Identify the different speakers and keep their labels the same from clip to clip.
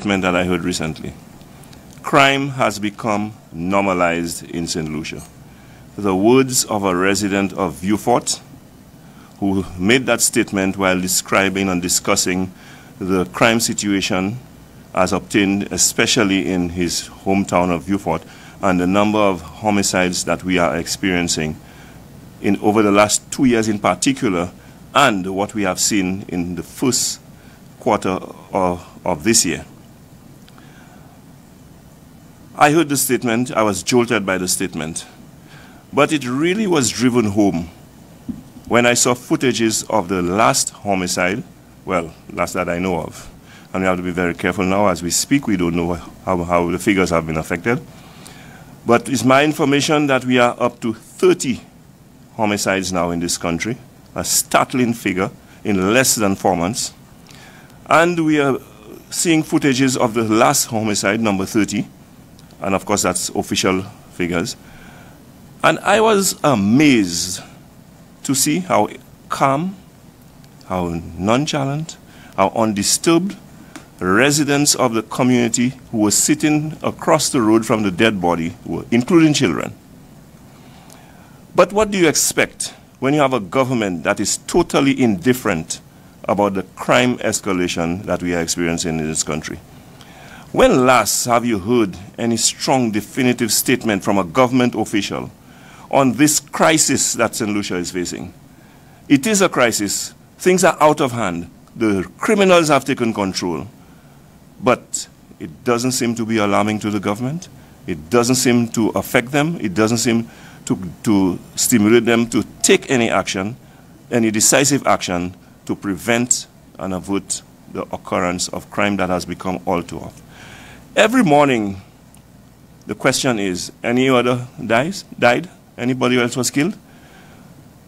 Speaker 1: statement that I heard recently. Crime has become normalized in St. Lucia. The words of a resident of Vieux Fort who made that statement while describing and discussing the crime situation as obtained especially in his hometown of Vieux Fort and the number of homicides that we are experiencing in over the last two years in particular and what we have seen in the first quarter of, of this year. I heard the statement, I was jolted by the statement, but it really was driven home when I saw footages of the last homicide, well, last that I know of, and we have to be very careful now as we speak, we don't know how, how the figures have been affected. But it's my information that we are up to 30 homicides now in this country, a startling figure in less than four months. And we are seeing footages of the last homicide, number 30, and of course that's official figures. And I was amazed to see how calm, how nonchalant, how undisturbed residents of the community who were sitting across the road from the dead body were, including children. But what do you expect when you have a government that is totally indifferent about the crime escalation that we are experiencing in this country? When last have you heard any strong definitive statement from a government official on this crisis that St. Lucia is facing. It is a crisis. Things are out of hand. The criminals have taken control. But it doesn't seem to be alarming to the government. It doesn't seem to affect them. It doesn't seem to, to stimulate them to take any action, any decisive action to prevent and avert the occurrence of crime that has become all too often. Every morning, the question is, any other dies, died? Anybody else was killed?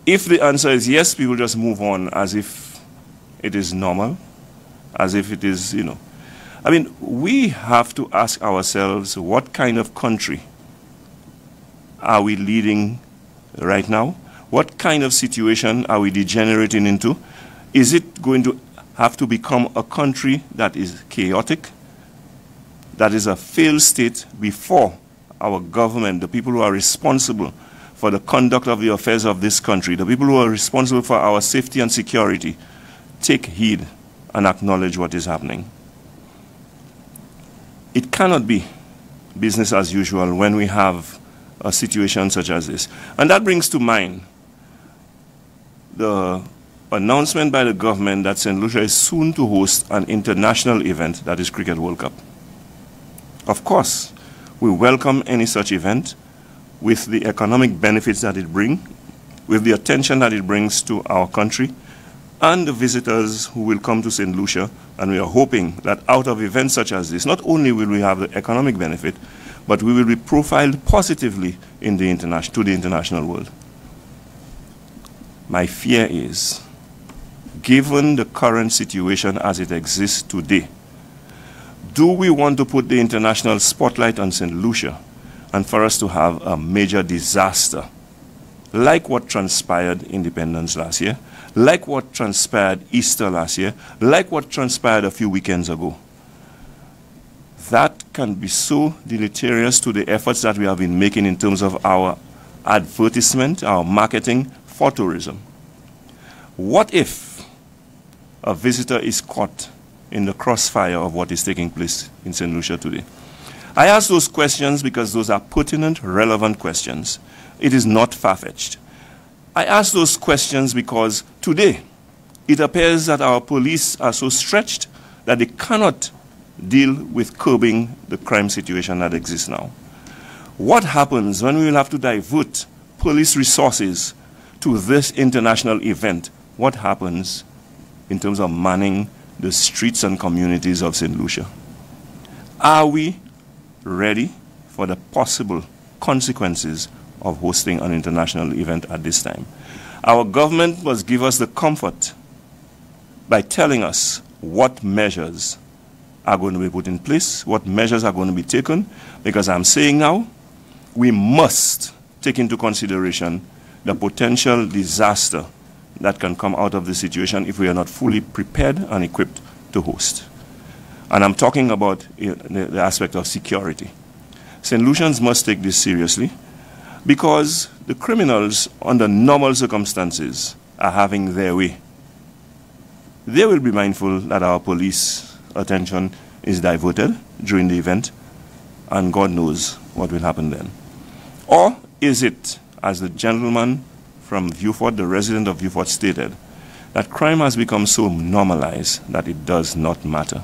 Speaker 1: If the answer is yes, we will just move on as if it is normal, as if it is, you know. I mean, we have to ask ourselves what kind of country are we leading right now? What kind of situation are we degenerating into? Is it going to have to become a country that is chaotic, that is a failed state before our government, the people who are responsible for the conduct of the affairs of this country, the people who are responsible for our safety and security, take heed and acknowledge what is happening. It cannot be business as usual when we have a situation such as this. And that brings to mind the announcement by the government that St. Lucia is soon to host an international event, that is Cricket World Cup. Of course, we welcome any such event with the economic benefits that it brings, with the attention that it brings to our country, and the visitors who will come to St. Lucia. And we are hoping that out of events such as this, not only will we have the economic benefit, but we will be profiled positively in the to the international world. My fear is, given the current situation as it exists today, do we want to put the international spotlight on St. Lucia and for us to have a major disaster like what transpired Independence last year, like what transpired Easter last year, like what transpired a few weekends ago. That can be so deleterious to the efforts that we have been making in terms of our advertisement, our marketing for tourism. What if a visitor is caught in the crossfire of what is taking place in St. Lucia today? I ask those questions because those are pertinent, relevant questions. It is not far-fetched. I ask those questions because today it appears that our police are so stretched that they cannot deal with curbing the crime situation that exists now. What happens when we will have to divert police resources to this international event? What happens in terms of manning the streets and communities of St. Lucia? Are we ready for the possible consequences of hosting an international event at this time. Our government must give us the comfort by telling us what measures are going to be put in place, what measures are going to be taken, because I'm saying now, we must take into consideration the potential disaster that can come out of the situation if we are not fully prepared and equipped to host. And I'm talking about the, the aspect of security. St. Lucians must take this seriously because the criminals, under normal circumstances, are having their way. They will be mindful that our police attention is diverted during the event, and God knows what will happen then. Or is it, as the gentleman from Vieux Fort, the resident of Vieux Fort, stated, that crime has become so normalized that it does not matter?